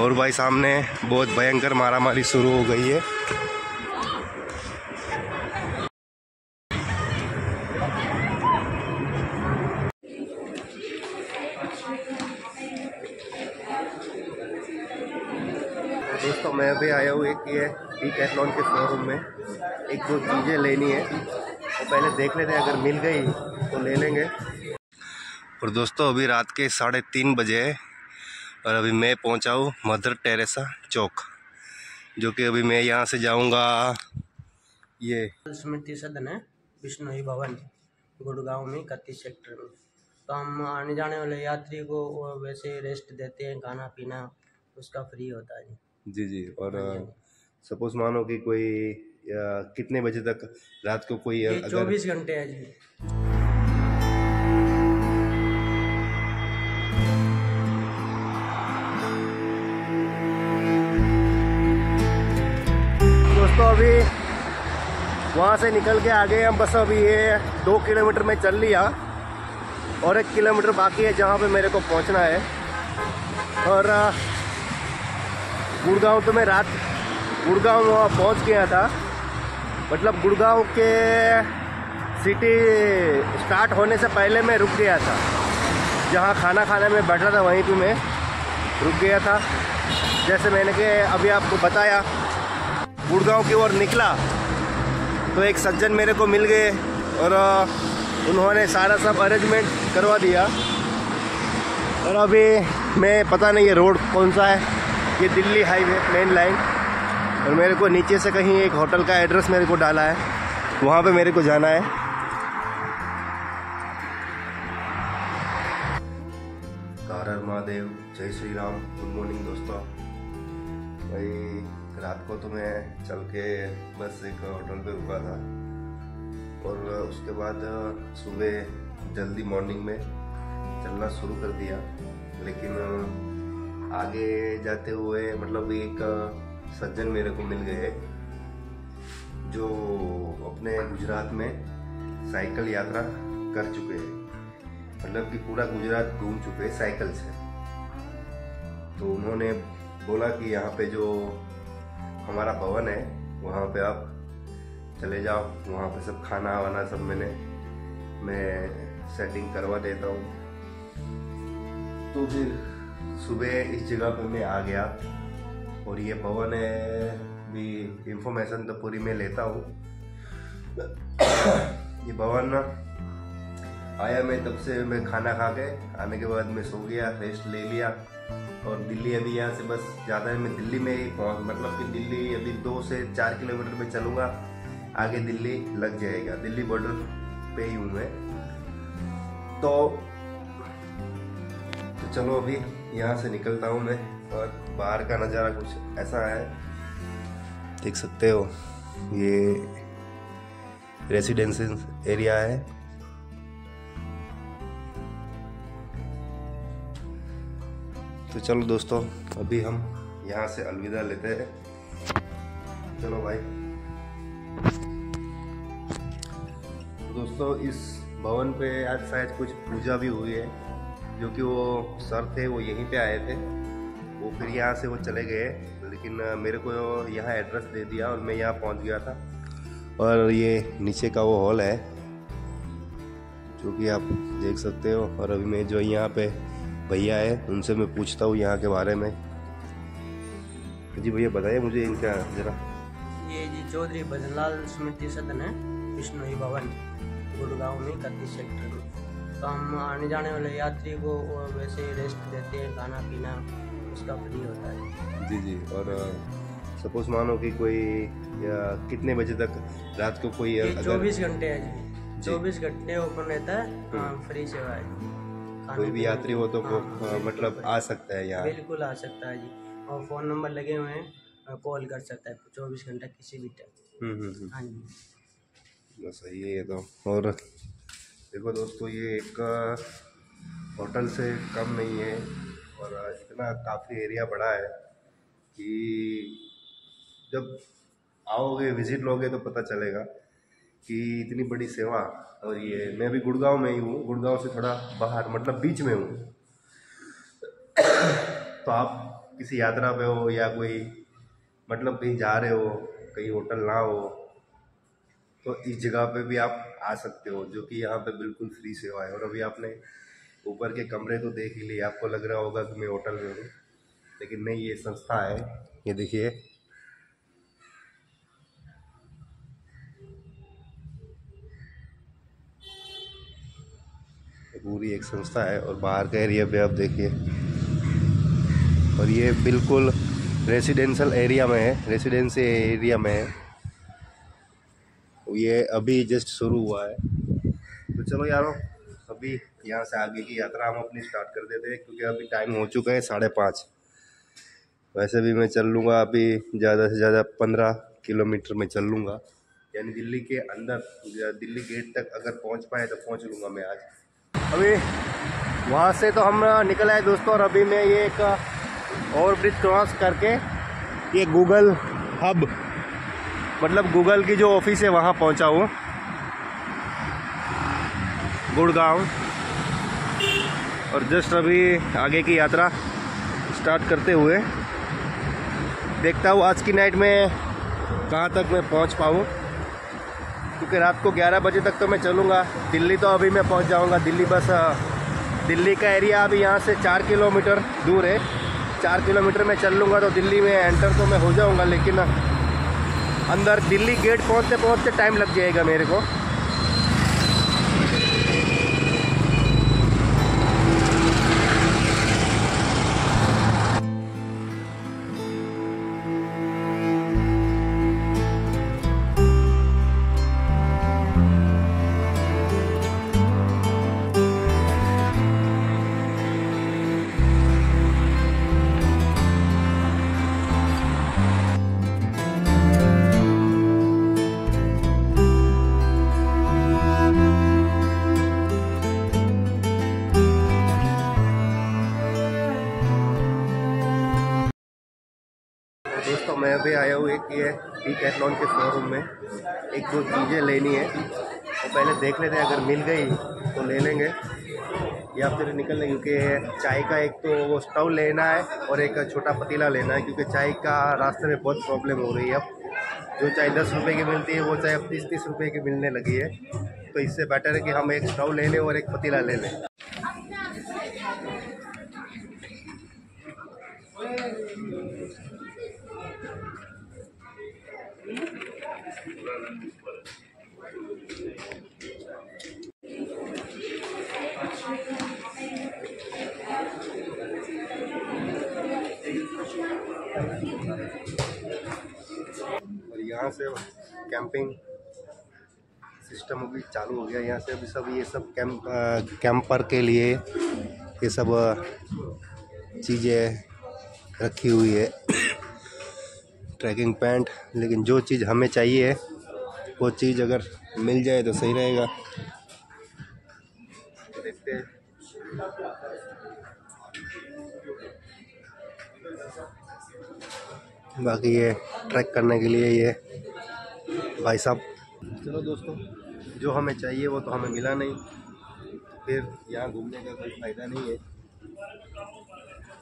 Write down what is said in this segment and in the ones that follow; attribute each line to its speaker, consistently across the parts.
Speaker 1: और भाई सामने बहुत भयंकर मारामारी शुरू हो गई है। दोस्तों, मैं अभी आया हूँ एक ये डी कैथलॉन के शोरूम में। एक दो चीज़ें लेनी है। तो पहले देख लेते हैं, अगर मिल गई तो ले लेंगे। और दोस्तों, अभी रात के साढ़े तीन बजे और अभी मैं पहुँचा हूँ मदर टेरेसा चौक जो कि अभी मैं यहाँ से जाऊँगा। ये।
Speaker 2: स्मृति सदन है विष्णोई भवन गुड़गांव में इकतीस सेक्टर में। तो हम आने जाने वाले यात्री को वैसे रेस्ट देते हैं खाना पीना उसका फ्री होता है। जी
Speaker 1: जी जी और सपोज़ मानो कि कोई कितने बजे तक रात को कोई
Speaker 2: चौबीस घंटे है जी।
Speaker 1: अभी वहाँ से निकल के आ गए हम बस अभी ये दो किलोमीटर में चल लिया और एक किलोमीटर बाकी है जहाँ पे मेरे को पहुँचना है। और गुड़गांव तो मैं रात, गुड़गांव पहुँच गया था। मतलब गुड़गांव के सिटी स्टार्ट होने से पहले मैं रुक गया था। जहाँ खाना खाने में बैठा था वहीं पे मैं रुक गया था। जैसे मैंने के अभी आपको बताया गुड़गांव की ओर निकला तो एक सज्जन मेरे को मिल गए और उन्होंने सारा सब अरेंजमेंट करवा दिया। और अभी मैं, पता नहीं ये रोड कौन सा है, ये दिल्ली हाईवे मेन लाइन और मेरे को नीचे से कहीं एक होटल का एड्रेस मेरे को डाला है, वहाँ पे मेरे को जाना है। कारर महादेव जय श्री राम गुड मॉर्निंग दोस्तों। भाई रात को तो मैं चल के बस एक होटल पे रुका था। और उसके बाद सुबह जल्दी मॉर्निंग में चलना शुरू कर दिया। लेकिन आगे जाते हुए मतलब एक सज्जन मेरे को मिल गए, जो अपने गुजरात में साइकिल यात्रा कर चुके हैं। मतलब कि पूरा गुजरात घूम चुके हैं साइकिल से। तो उन्होंने बोला कि यहाँ पे जो हमारा भवन है, वहाँ पे आप चले जाओ। वहाँ पे सब खाना वाना सब मैंने, मैं सेटिंग करवा देता हूँ। तो फिर सुबह इस जगह पे मैं आ गया और ये भवन है भी इंफॉर्मेशन तो पूरी मैं लेता हूँ। ये भवन ना, आया मैं तब से मैं खाना खा के, आने के बाद मैं सो गया रेस्ट ले लिया। और दिल्ली अभी यहाँ से बस ज़्यादा मैं दिल्ली में ही पहुँच मतलब कि दिल्ली अभी दो से चार किलोमीटर में चलूँगा, आगे दिल्ली लग जाएगा। दिल्ली बॉर्डर पे ही हूँ मैं। तो तो चलो अभी यहाँ से निकलता हूँ मैं, और बाहर का नज़ारा कुछ ऐसा है। देख सकते हो, ये रेसिडेंशियल एरिया है। तो चलो दोस्तों, अभी हम यहाँ से अलविदा लेते हैं। चलो भाई। तो दोस्तों, इस भवन पे आज शायद कुछ पूजा भी हुई है, जो कि वो सर थे, वो यहीं पे आए थे। वो फिर यहाँ से वो चले गए, लेकिन मेरे को यहाँ एड्रेस दे दिया और मैं यहाँ पहुँच गया था। और ये नीचे का वो हॉल है, जो कि आप देख सकते हो। और अभी मैं जो यहाँ पे भैया है उनसे मैं पूछता हूँ यहाँ के बारे में। जी भैया बताइए मुझे इनका ज़रा।
Speaker 2: ये जी चौधरी भजनलाल स्मृति सदन है विष्णोई भवन गुड़गांव में इकतीस सेक्टर में। तो हम आने जाने वाले यात्री को वैसे रेस्ट देते हैं खाना पीना उसका फ्री होता है।
Speaker 1: जी जी और सपोज़ मानो कि कोई या कितने बजे तक रात को कोई
Speaker 2: चौबीस घंटे है जी। चौबीस घंटे ओपन रहता है हाँ, फ्री सेवा है।
Speaker 1: कोई भी यात्री हो तो
Speaker 2: हाँ,
Speaker 1: वो मतलब आ सकता है यहाँ
Speaker 2: बिल्कुल आ सकता है जी। और फ़ोन नंबर लगे हुए हैं कॉल कर सकता है चौबीस घंटा किसी भी टाइम
Speaker 1: हम्म हम्म हम्म।
Speaker 2: हाँ जी।
Speaker 1: बस सही है ये तो। और देखो दोस्तों ये एक होटल से कम नहीं है और इतना काफ़ी एरिया बड़ा है कि जब आओगे विज़िट लोगे तो पता चलेगा कि इतनी बड़ी सेवा, और ये मैं भी गुड़गांव में ही हूँ, गुड़गांव से थोड़ा बाहर मतलब बीच में हूँ। तो आप किसी यात्रा पे हो या कोई मतलब कहीं जा रहे हो, कहीं होटल ना हो तो इस जगह पे भी आप आ सकते हो, जो कि यहाँ पे बिल्कुल फ्री सेवा है। और अभी आपने ऊपर के कमरे तो देख ही लिए, आपको लग रहा होगा कि मैं होटल में हूँ, लेकिन नहीं, ये संस्था है। ये देखिए पूरी एक संस्था है और बाहर का एरिया भी आप देखिए। और ये बिल्कुल रेसिडेंशियल एरिया में है रेसिडेंसी एरिया में है। ये अभी जस्ट शुरू हुआ है। तो चलो यारो, अभी यहाँ से आगे की यात्रा हम अपनी स्टार्ट कर देते हैं, क्योंकि अभी टाइम हो चुका है साढ़े पाँच। वैसे भी मैं चल लूँगा अभी ज़्यादा से ज़्यादा पंद्रह किलोमीटर में चल लूँगा। यानी दिल्ली के अंदर, दिल्ली गेट तक अगर पहुँच पाए तो पहुँच लूँगा मैं आज। अभी वहाँ से तो हम निकल आए दोस्तों और अभी मैं ये एक ओवर ब्रिज क्रॉस करके ये गूगल हब मतलब गूगल की जो ऑफ़िस है वहाँ पहुँचा हूँ। गुड़गांव। और जस्ट अभी आगे की यात्रा स्टार्ट करते हुए देखता हूँ आज की नाइट में कहाँ तक मैं पहुँच पाऊँ। रात को 11 बजे तक तो मैं चलूँगा। दिल्ली तो अभी मैं पहुँच जाऊँगा। दिल्ली बस दिल्ली का एरिया अभी यहाँ से चार किलोमीटर दूर है। चार किलोमीटर में चल लूँगा तो दिल्ली में एंटर तो मैं हो जाऊँगा, लेकिन अंदर दिल्ली गेट पहुँचते पहुँचते टाइम लग जाएगा मेरे को। आया हूँ डी कैटलॉन के शोरूम में। एक दो चीज़ें लेनी है। तो पहले देख लेते हैं, अगर मिल गई तो ले लेंगे। या फिर निकल लेंगे क्योंकि चाय का एक तो वो स्टव लेना है और एक छोटा पतीला लेना है, क्योंकि चाय का रास्ते में बहुत प्रॉब्लम हो रही है अब। जो चाय दस रुपये की मिलती है, वो चाय अब तीस तीस रुपये की मिलने लगी है। तो इससे बेटर है कि हम एक स्टव ले लें और एक पतीला ले लें। और यहाँ से कैंपिंग सिस्टम अभी चालू हो गया। यहाँ से अभी सब ये सब कैंप कैंपर के लिए ये सब चीज़ें रखी हुई है। ट्रैकिंग पैंट लेकिन जो चीज़ हमें चाहिए वो चीज़ अगर मिल जाए तो सही रहेगा। बाकी ये ट्रैक करने के लिए ये भाई साहब। चलो दोस्तों, जो हमें चाहिए वो तो हमें मिला नहीं। फिर यहाँ घूमने का कोई फ़ायदा नहीं है।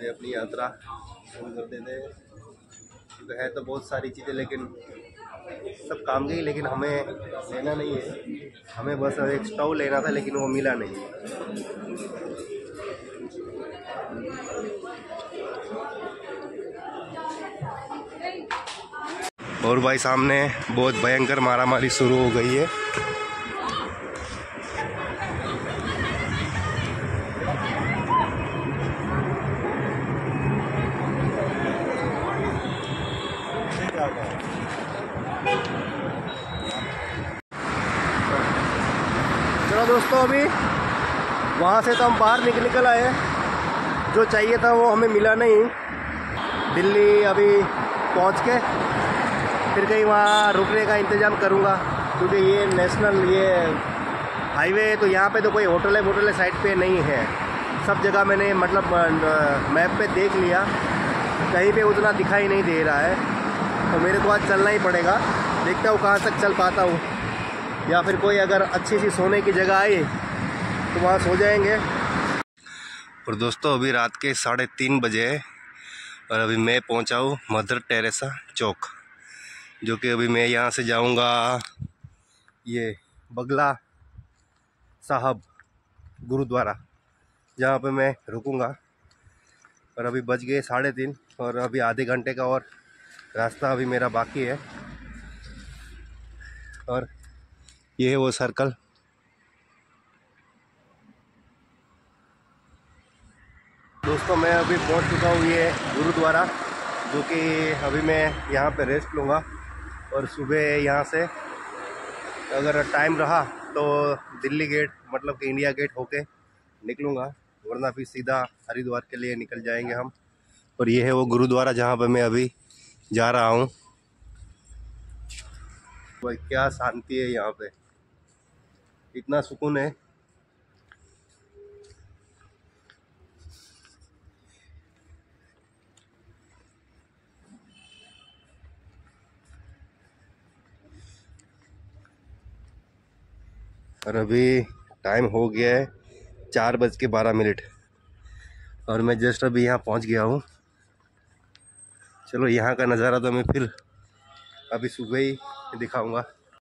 Speaker 1: वे अपनी यात्रा शुरू कर देते हैं क्योंकि है तो बहुत सारी चीज़ें, लेकिन सब काम गई लेकिन हमें लेना नहीं है। हमें बस एक स्टोव लेना था, लेकिन वो मिला नहीं। और भाई सामने बहुत भयंकर मारामारी शुरू हो गई है चलो दोस्तों, अभी वहाँ से तो हम बाहर निकल निकल आए जो चाहिए था वो हमें मिला नहीं। दिल्ली अभी पहुँच के फिर कहीं वहाँ रुकने का इंतज़ाम करूँगा, क्योंकि ये नेशनल, ये हाईवे है तो यहाँ पे तो कोई होटल है वोटल साइड पे नहीं है। सब जगह मैंने मतलब मैप पे देख लिया। कहीं पे उतना दिखाई नहीं दे रहा है। तो मेरे को आज चलना ही पड़ेगा। देखता हूँ कहाँ तक चल पाता हूँ। या फिर कोई अगर अच्छी सी सोने की जगह आई तो वहाँ सो जाएँगे। और दोस्तों, अभी रात के साढ़े तीन बजे है, और अभी मैं पहुँचा हूँ मदर टेरेसा चौक, जो कि अभी मैं यहाँ से जाऊँगा। ये बगला साहब गुरुद्वारा, जहाँ पे मैं रुकूँगा। और अभी बज गए साढ़े तीन, और अभी आधे घंटे का और रास्ता अभी मेरा बाकी है। और ये है वो सर्कल। दोस्तों, मैं अभी पहुँच चुका हूँ ये गुरुद्वारा, जो कि अभी मैं यहाँ पे रेस्ट लूँगा और सुबह यहाँ से अगर टाइम रहा तो दिल्ली गेट मतलब कि इंडिया गेट होके निकलूँगा, वरना फिर सीधा हरिद्वार के लिए निकल जाएँगे हम। और ये है वो गुरुद्वारा जहाँ पे मैं अभी जा रहा हूँ। भाई, क्या शांति है यहाँ पे। इतना सुकून है। और अभी टाइम हो गया है चार बज के बारह मिनट। और मैं जस्ट अभी यहाँ पहुँच गया हूँ। चलो यहाँ का नज़ारा तो मैं फिर अभी सुबह ही दिखाऊँगा।